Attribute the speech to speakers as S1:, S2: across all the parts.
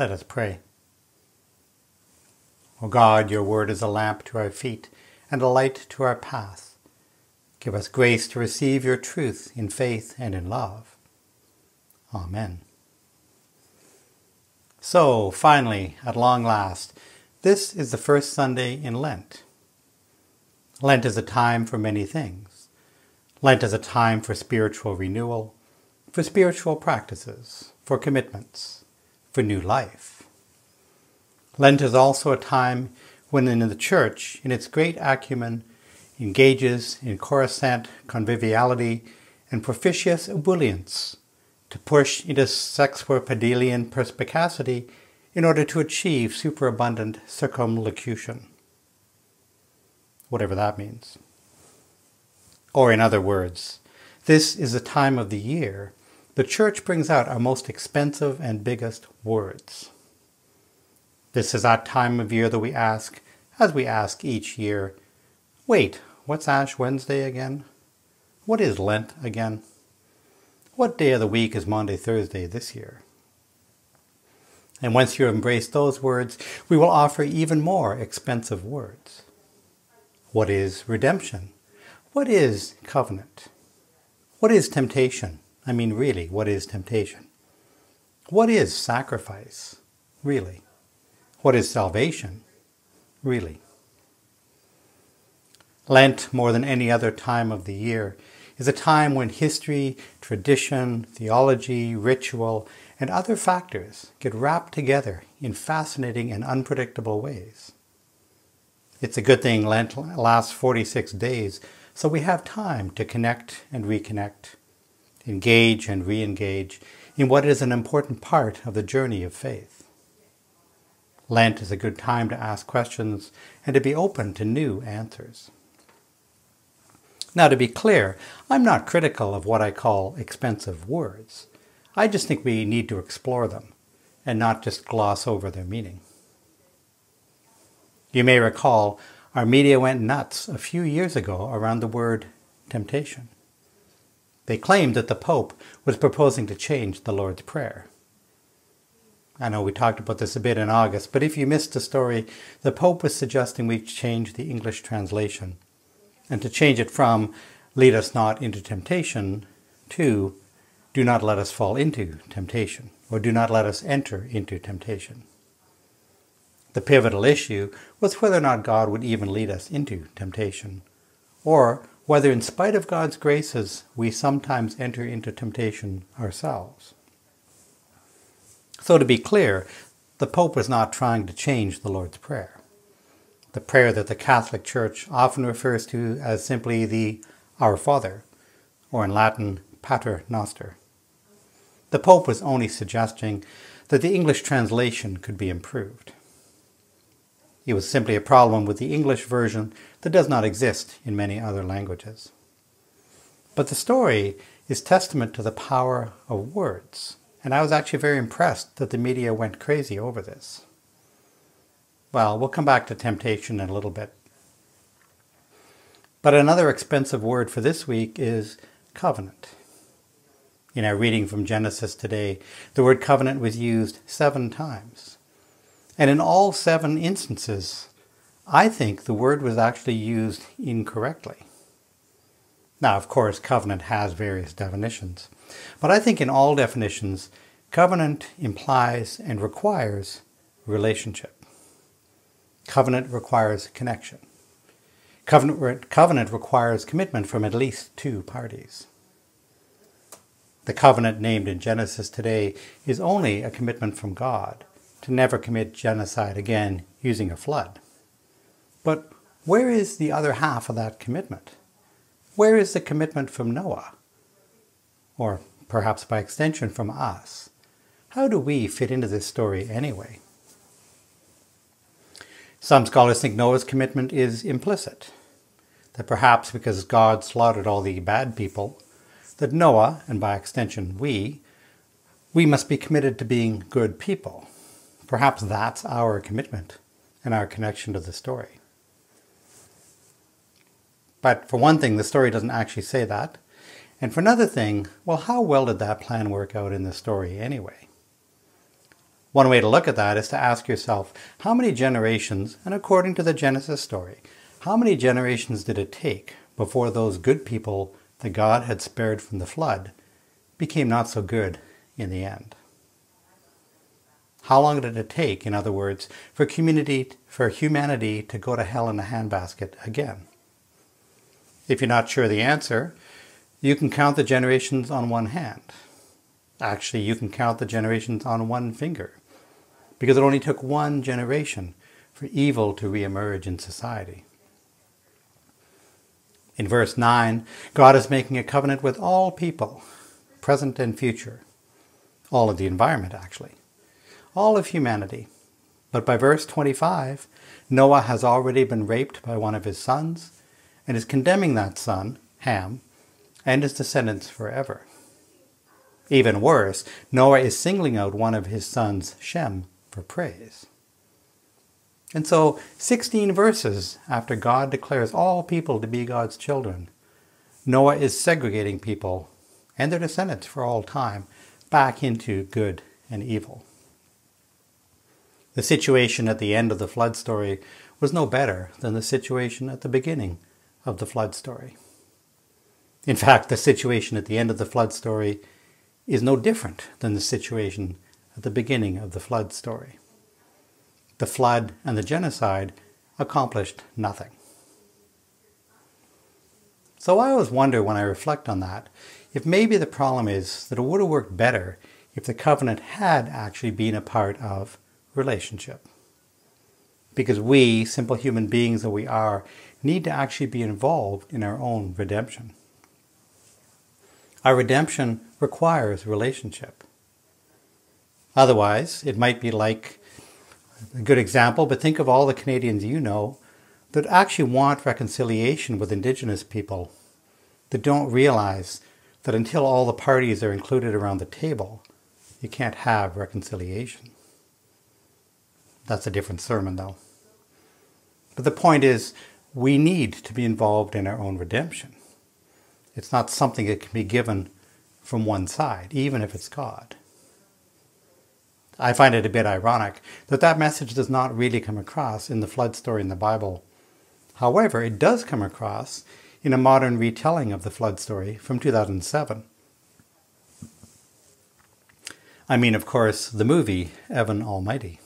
S1: Let us pray. O God, your word is a lamp to our feet and a light to our path. Give us grace to receive your truth in faith and in love. Amen. So, finally, at long last, this is the first Sunday in Lent. Lent is a time for many things. Lent is a time for spiritual renewal, for spiritual practices, for commitments, for new life. Lent is also a time when in the Church, in its great acumen, engages in coruscant conviviality and propitious ebullience to push into sesquipedalian perspicacity in order to achieve superabundant circumlocution. Whatever that means. Or, in other words, this is a time of the year the church brings out our most expensive and biggest words. This is that time of year that we ask, as we ask each year, wait, what's Ash Wednesday again? What is Lent again? What day of the week is Monday, Thursday this year? And once you embrace those words, we will offer even more expensive words. What is redemption? What is covenant? What is temptation? I mean, really, what is temptation? What is sacrifice? Really? What is salvation? Really? Lent, more than any other time of the year, is a time when history, tradition, theology, ritual, and other factors get wrapped together in fascinating and unpredictable ways. It's a good thing Lent lasts 46 days, so we have time to connect and reconnect, engage and re engage in what is an important part of the journey of faith. Lent is a good time to ask questions and to be open to new answers. Now, to be clear, I'm not critical of what I call expensive words. I just think we need to explore them and not just gloss over their meaning. You may recall our media went nuts a few years ago around the word temptation. They claimed that the Pope was proposing to change the Lord's Prayer. I know we talked about this a bit in August, but if you missed the story, the Pope was suggesting we change the English translation and to change it from lead us not into temptation to do not let us fall into temptation or do not let us enter into temptation. The pivotal issue was whether or not God would even lead us into temptation, or whether, in spite of God's graces, we sometimes enter into temptation ourselves. So, to be clear, the Pope was not trying to change the Lord's Prayer the prayer that the Catholic Church often refers to as simply the Our Father, or in Latin, Pater Noster. The Pope was only suggesting that the English translation could be improved. It was simply a problem with the English version that does not exist in many other languages. But the story is testament to the power of words, and I was actually very impressed that the media went crazy over this. Well, we'll come back to temptation in a little bit. But another expensive word for this week is covenant. In our reading from Genesis today, the word covenant was used seven times. And in all seven instances, I think the word was actually used incorrectly. Now, of course, covenant has various definitions, but I think in all definitions, covenant implies and requires relationship. Covenant requires connection. Covenant, covenant requires commitment from at least two parties. The covenant named in Genesis today is only a commitment from God to never commit genocide again using a flood. But where is the other half of that commitment? Where is the commitment from Noah? Or perhaps by extension from us? How do we fit into this story anyway? Some scholars think Noah's commitment is implicit, that perhaps because God slaughtered all the bad people, that Noah, and by extension we, we must be committed to being good people. Perhaps that's our commitment and our connection to the story. But for one thing, the story doesn't actually say that. And for another thing, well, how well did that plan work out in the story anyway? One way to look at that is to ask yourself how many generations, and according to the Genesis story, how many generations did it take before those good people that God had spared from the flood became not so good in the end? How long did it take, in other words, for community for humanity to go to hell in a handbasket again? If you're not sure the answer, you can count the generations on one hand. Actually, you can count the generations on one finger, because it only took one generation for evil to reemerge in society. In verse 9, God is making a covenant with all people, present and future, all of the environment actually, all of humanity. But by verse 25, Noah has already been raped by one of his sons and is condemning that son, Ham, and his descendants forever. Even worse, Noah is singling out one of his sons, Shem, for praise. And so, 16 verses after God declares all people to be God's children, Noah is segregating people and their descendants for all time back into good and evil. The situation at the end of the flood story was no better than the situation at the beginning of the flood story. In fact, the situation at the end of the flood story is no different than the situation at the beginning of the flood story. The flood and the genocide accomplished nothing. So I always wonder when I reflect on that if maybe the problem is that it would have worked better if the covenant had actually been a part of relationship. Because we, simple human beings that we are, need to actually be involved in our own redemption. Our redemption requires relationship. Otherwise, it might be like a good example, but think of all the Canadians you know that actually want reconciliation with Indigenous people, that don't realize that until all the parties are included around the table, you can't have reconciliation. That's a different sermon, though. But the point is, we need to be involved in our own redemption. It's not something that can be given from one side, even if it's God. I find it a bit ironic that that message does not really come across in the flood story in the Bible. However, it does come across in a modern retelling of the flood story from 2007. I mean, of course, the movie Evan Almighty.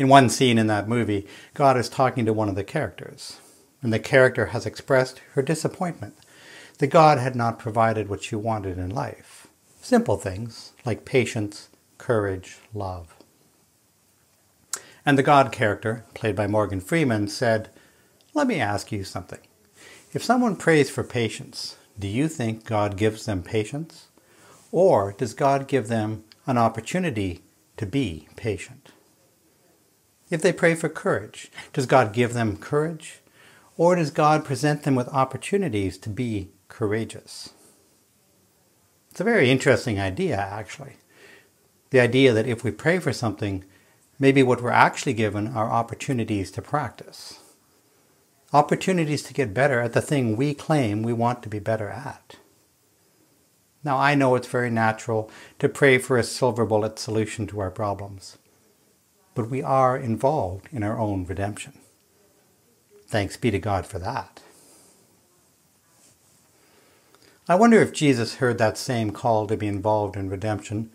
S1: In one scene in that movie, God is talking to one of the characters and the character has expressed her disappointment that God had not provided what she wanted in life. Simple things like patience, courage, love. And the God character, played by Morgan Freeman, said, Let me ask you something. If someone prays for patience, do you think God gives them patience? Or does God give them an opportunity to be patient? If they pray for courage, does God give them courage? Or does God present them with opportunities to be courageous? It's a very interesting idea, actually. The idea that if we pray for something, maybe what we're actually given are opportunities to practice. Opportunities to get better at the thing we claim we want to be better at. Now, I know it's very natural to pray for a silver bullet solution to our problems, but we are involved in our own redemption. Thanks be to God for that. I wonder if Jesus heard that same call to be involved in redemption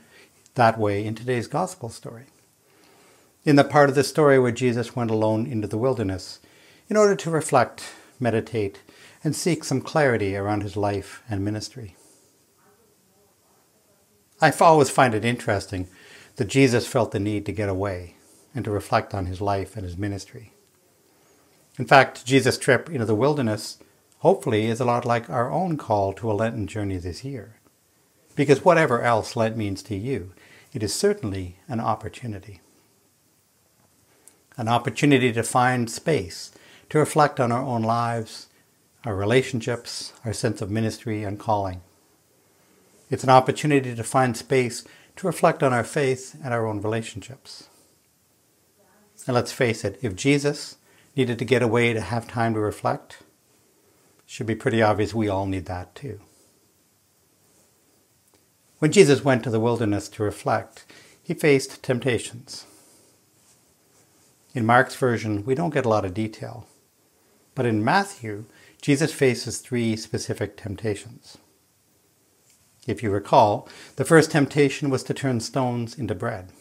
S1: that way in today's gospel story. In the part of the story where Jesus went alone into the wilderness in order to reflect, meditate, and seek some clarity around his life and ministry. I always find it interesting that Jesus felt the need to get away and to reflect on his life and his ministry. In fact, Jesus' trip into the wilderness hopefully is a lot like our own call to a Lenten journey this year. Because whatever else Lent means to you, it is certainly an opportunity. An opportunity to find space, to reflect on our own lives, our relationships, our sense of ministry and calling. It's an opportunity to find space to reflect on our faith and our own relationships. And let's face it, if Jesus, needed to get away to have time to reflect, should be pretty obvious we all need that too. When Jesus went to the wilderness to reflect, he faced temptations. In Mark's version, we don't get a lot of detail. But in Matthew, Jesus faces three specific temptations. If you recall, the first temptation was to turn stones into bread.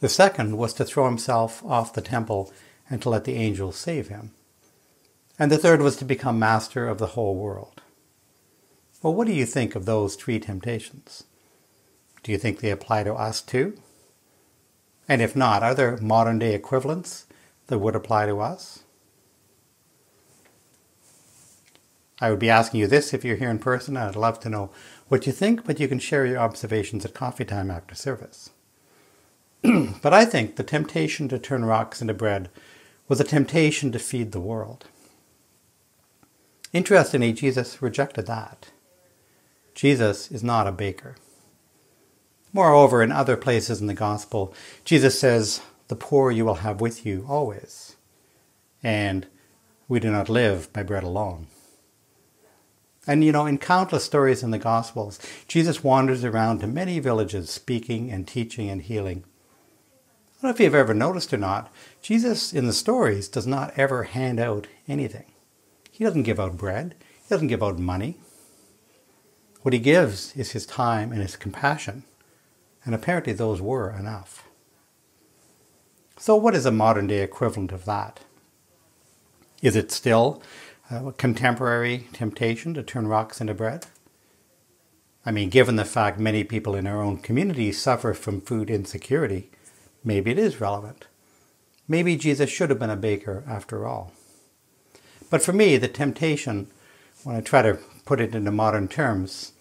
S1: The second was to throw himself off the temple and to let the angels save him. And the third was to become master of the whole world. Well, what do you think of those three temptations? Do you think they apply to us too? And if not, are there modern day equivalents that would apply to us? I would be asking you this if you're here in person. I'd love to know what you think, but you can share your observations at coffee time after service. but I think the temptation to turn rocks into bread was a temptation to feed the world. Interestingly, Jesus rejected that. Jesus is not a baker. Moreover, in other places in the gospel, Jesus says, The poor you will have with you always. And we do not live by bread alone. And you know, in countless stories in the Gospels, Jesus wanders around to many villages speaking and teaching and healing. I don't know if you've ever noticed or not, Jesus in the stories does not ever hand out anything. He doesn't give out bread, he doesn't give out money. What he gives is his time and his compassion, and apparently those were enough. So, what is a modern day equivalent of that? Is it still a contemporary temptation to turn rocks into bread? I mean, given the fact many people in our own community suffer from food insecurity, maybe it is relevant. Maybe Jesus should have been a baker after all. But for me, the temptation, when I try to put it into modern terms,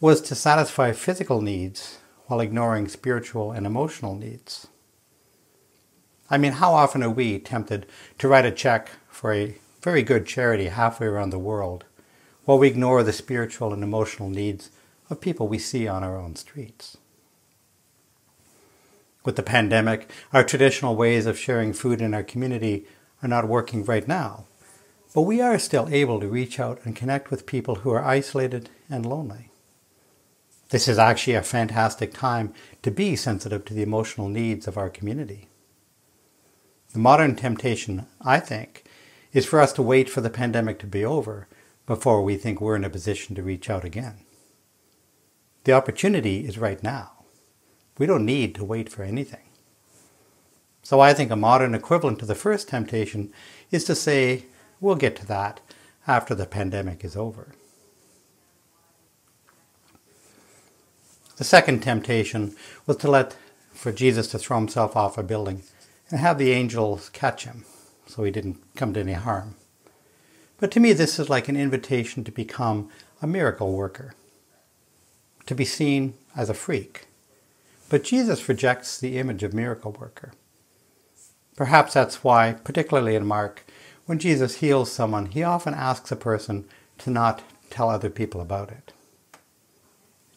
S1: was to satisfy physical needs while ignoring spiritual and emotional needs. I mean, how often are we tempted to write a check for a very good charity halfway around the world while we ignore the spiritual and emotional needs of people we see on our own streets? With the pandemic, our traditional ways of sharing food in our community are not working right now, but we are still able to reach out and connect with people who are isolated and lonely. This is actually a fantastic time to be sensitive to the emotional needs of our community. The modern temptation, I think, is for us to wait for the pandemic to be over before we think we're in a position to reach out again. The opportunity is right now. We don't need to wait for anything. So I think a modern equivalent to the first temptation is to say, we'll get to that after the pandemic is over. The second temptation was to let for Jesus to throw himself off a building and have the angels catch him so he didn't come to any harm. But to me, this is like an invitation to become a miracle worker, to be seen as a freak. But Jesus rejects the image of miracle worker. Perhaps that's why, particularly in Mark, when Jesus heals someone, he often asks a person to not tell other people about it.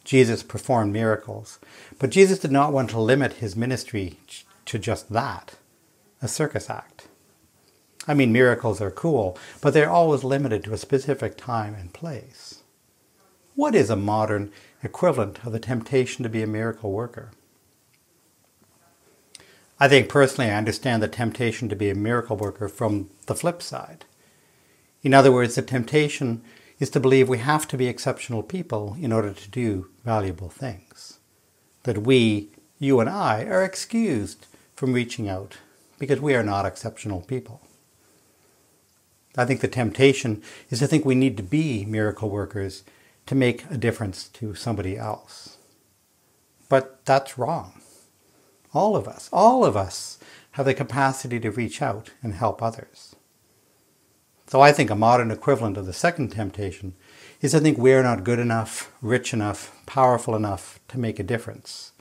S1: Jesus performed miracles, but Jesus did not want to limit his ministry to just that, a circus act. I mean, miracles are cool, but they're always limited to a specific time and place. What is a modern equivalent of the temptation to be a miracle worker? I think personally I understand the temptation to be a miracle worker from the flip side. In other words, the temptation is to believe we have to be exceptional people in order to do valuable things. That we, you and I, are excused from reaching out because we are not exceptional people. I think the temptation is to think we need to be miracle workers to make a difference to somebody else. But that's wrong. All of us, all of us have the capacity to reach out and help others. So I think a modern equivalent of the second temptation is to think we're not good enough, rich enough, powerful enough to make a difference.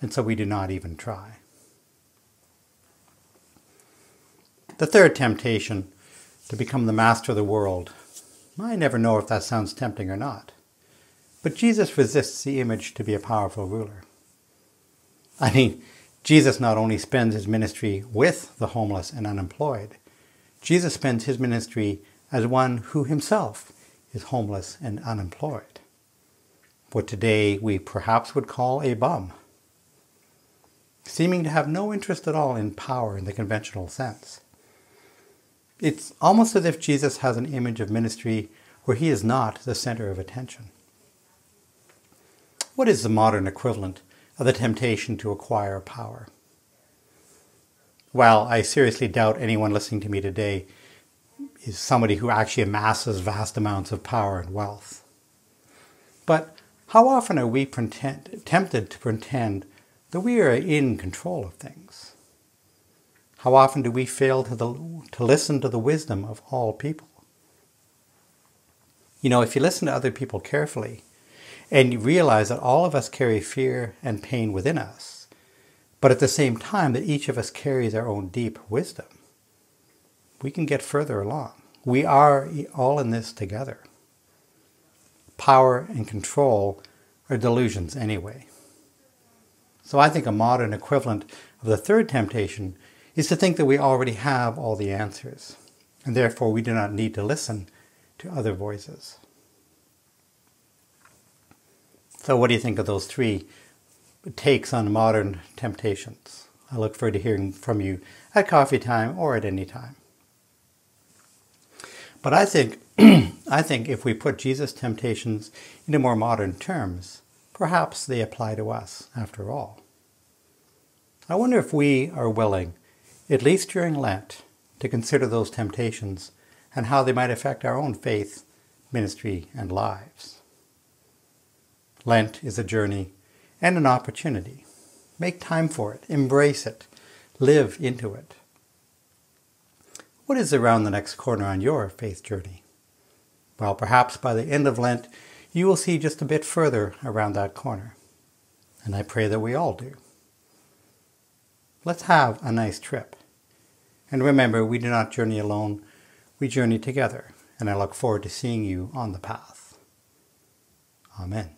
S1: And so we do not even try. The third temptation to become the master of the world. I never know if that sounds tempting or not. But Jesus resists the image to be a powerful ruler. I mean, Jesus not only spends his ministry with the homeless and unemployed, Jesus spends his ministry as one who himself is homeless and unemployed. what today we perhaps would call a bum, seeming to have no interest at all in power in the conventional sense. It's almost as if Jesus has an image of ministry where he is not the center of attention. What is the modern equivalent of the temptation to acquire power? Well, I seriously doubt anyone listening to me today is somebody who actually amasses vast amounts of power and wealth. But how often are we pretend, tempted to pretend that we are in control of things? How often do we fail to, the, to listen to the wisdom of all people? You know, if you listen to other people carefully and you realize that all of us carry fear and pain within us, but at the same time that each of us carries our own deep wisdom, we can get further along. We are all in this together power and control are delusions anyway. So I think a modern equivalent of the third temptation is to think that we already have all the answers, and therefore we do not need to listen to other voices. So, what do you think of those three takes on modern temptations? I look forward to hearing from you at coffee time or at any time. But I think I think if we put Jesus' temptations into more modern terms, perhaps they apply to us after all. I wonder if we are willing, at least during Lent, to consider those temptations and how they might affect our own faith, ministry, and lives. Lent is a journey and an opportunity. Make time for it, embrace it, live into it. What is around the next corner on your faith journey? Well, perhaps by the end of Lent, you will see just a bit further around that corner. And I pray that we all do. Let's have a nice trip. And remember, we do not journey alone, we journey together. And I look forward to seeing you on the path. Amen.